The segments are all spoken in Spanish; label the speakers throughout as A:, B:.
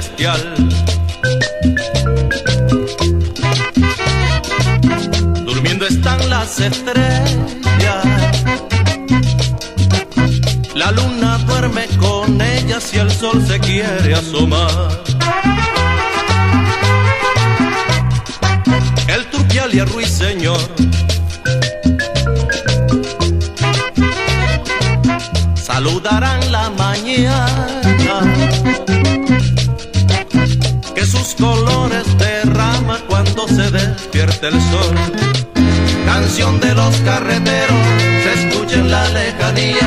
A: celestial. Durmiendo están las estrellas. La luna duerme con ellas y el sol se quiere asomar. El turpial y el ruiseñor saludarán la mañana sol. Canción de los carreteros se escucha en la lejanía,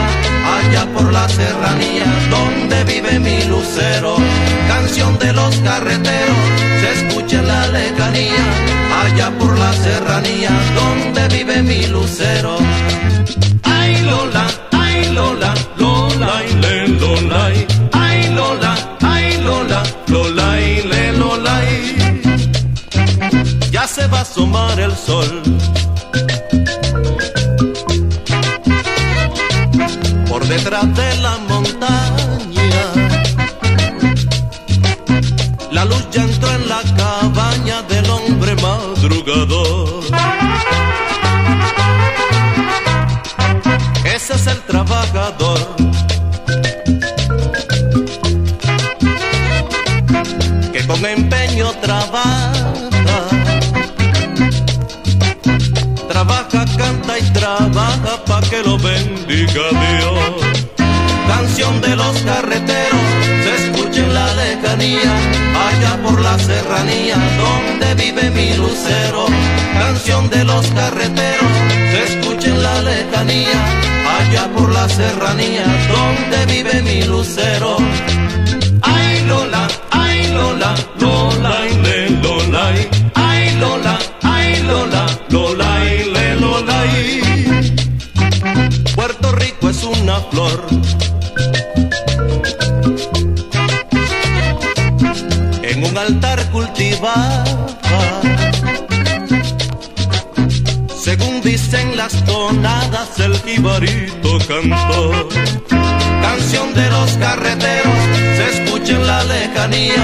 A: allá por la serranía donde vive mi lucero. Canción de los carreteros se escucha en la lejanía, allá por la serranía donde vive mi lucero. Va a asomar el sol. Por detrás de la montaña, la luz ya entró en la cabaña del hombre madrugador. Ese es el trabajador. Que con empeño trabaja. Canción de los carreteros se escucha en la lejanía, allá por la serranía donde vive mi lucero. Canción de los carreteros se escucha en la lejanía, allá por la serranía donde vive mi lucero. Flor. En un altar cultivada, según dicen las tonadas, el jibarito cantó. Canción de los carreteros se escucha en la lejanía,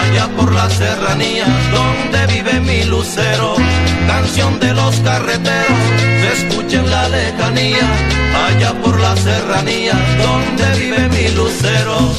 A: allá por la serranía donde vive mi lucero. Canción de los carreteros se escucha en la lejanía, allá por la serranía donde vive mi lucero.